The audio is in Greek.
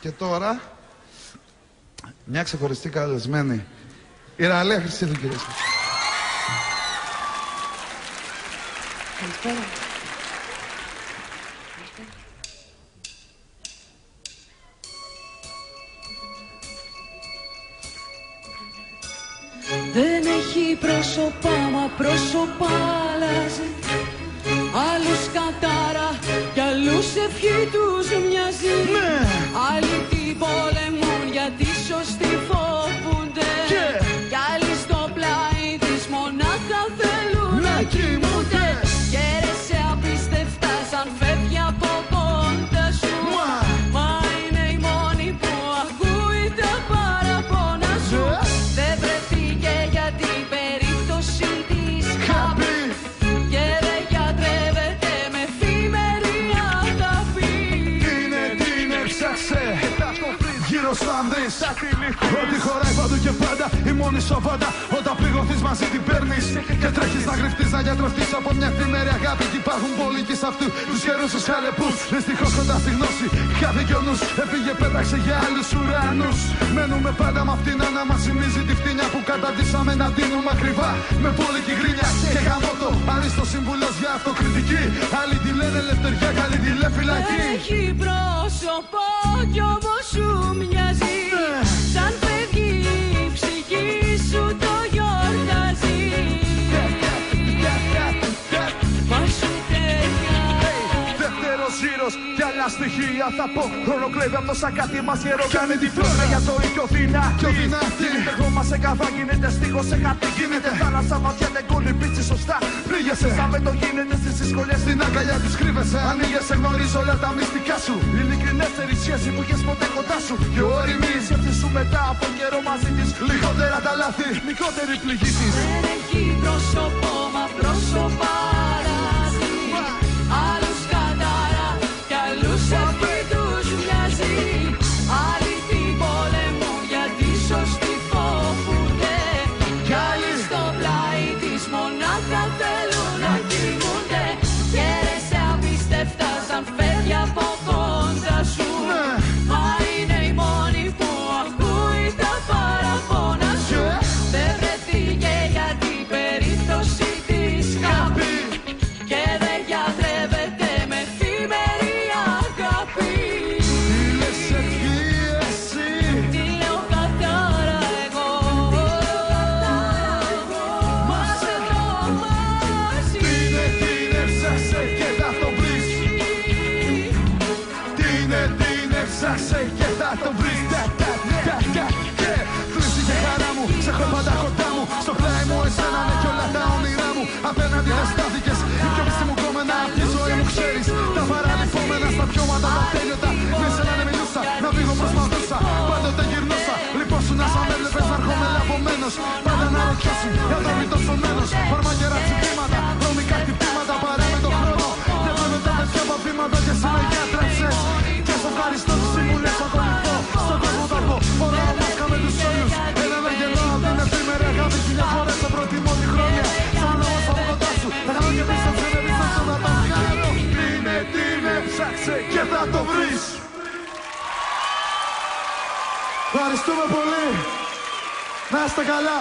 Και τώρα, μια ξεχωριστή καλεσμένη. Η Ραλέα Χρυσίδου, κυρίες και Καλησπέρα. Δεν έχει πρόσωπα, μα πρόσωπα αλλάζει Άλλους κατάρα κι άλλους ευχή τους μοιάζει Άλλοι σου αν δεις Ότι χωράει παντού και πάντα η μόνη σοβάντα Όταν πληγωθείς μαζί την παίρνεις Και τρέχεις να γρυφτείς να γιατρευτείς Από μια εφήμερη αγάπη. Και υπάρχουν πολλοί και σε αυτούς τους καιρούς τους χαλεπούς. Δυστυχώς κοντά στη γνώση κάθε κι ο νους Έφυγε πέταξε για άλλους ουρανούς. Μένουμε πάντα με αυτήν να μας θυμίζει τη φτύνια Που καταντήσαμε να δίνουμε ακριβά. Με πόλικη γκρίνια και γαμότο Άριστο συμβουλός για αυτοκριτική. Άλλοι τη λένε ελευθεριά, καλή τη λένε φυλακή. Έχει πρόσωπο κι όμως σου Δεύτερο γύρο και άλλα στοιχεία θα πω. Χρονοκλέβει από το σακάτι μας γερό. Κάνε τη φλόγα για το ίδιο δυνατή. Γίνεται χρώμα σε καφά, γίνεται στίχο σε χαρτί. Γίνεται θάλασσα βαθιά, δεν κολυμπήσει σωστά. Πλήγεσαι. Σαν με το γίνεται στις δυσκολίε στην αγκαλιά τη κρύβεσαι. Ανοίγεσαι, γνωρίζω όλα τα μυστικά σου. Ειλικρινέστερη σχέση που είχες ποτέ κοντά σου. Και όρημη η σκέψη σου μετά από καιρό μαζί της. Λιγότερα τα λάθη, μικρότερη πληγή της. Δεν έχει πρόσωπο μα πρόσωπα θα το βρεις. Τα, τα, τα, τα, και Θλίψη και χαρά μου, σε έχω πάντα κοντά μου. Στο πλάι μου εσένα είναι κι όλα τα όνειρά μου. Απέναντι δεν στάθηκες, η πιο πιστή μου κόμενα Απ' τη ζωή μου ξέρεις, τα παραλυπόμενα Στα πιώματα τα τέλειωτα, με σένα δεν μιλούσα Να φύγω προσπαθούσα, πάντοτε γυρνούσα Λοιπόν σου να σαν έβλεπες να έρχομαι λαβωμένος Πάντα να ρωτιώσουν, για το μη τόσο μένος. Φαρμακερά τσιπήματα, ψάξε και θα το βρεις Ευχαριστούμε πολύ. Να είστε καλά.